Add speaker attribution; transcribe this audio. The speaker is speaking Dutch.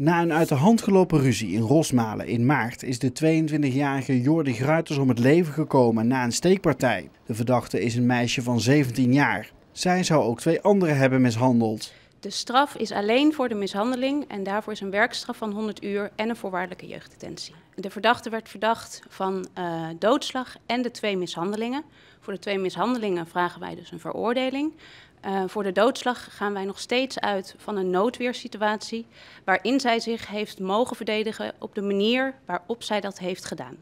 Speaker 1: Na een uit de hand gelopen ruzie in Rosmalen in maart is de 22-jarige Jordi Gruiters om het leven gekomen na een steekpartij. De verdachte is een meisje van 17 jaar. Zij zou ook twee anderen hebben mishandeld.
Speaker 2: De straf is alleen voor de mishandeling en daarvoor is een werkstraf van 100 uur en een voorwaardelijke jeugddetentie. De verdachte werd verdacht van uh, doodslag en de twee mishandelingen. Voor de twee mishandelingen vragen wij dus een veroordeling. Uh, voor de doodslag gaan wij nog steeds uit van een noodweersituatie waarin zij zich heeft mogen verdedigen op de manier waarop zij dat heeft gedaan.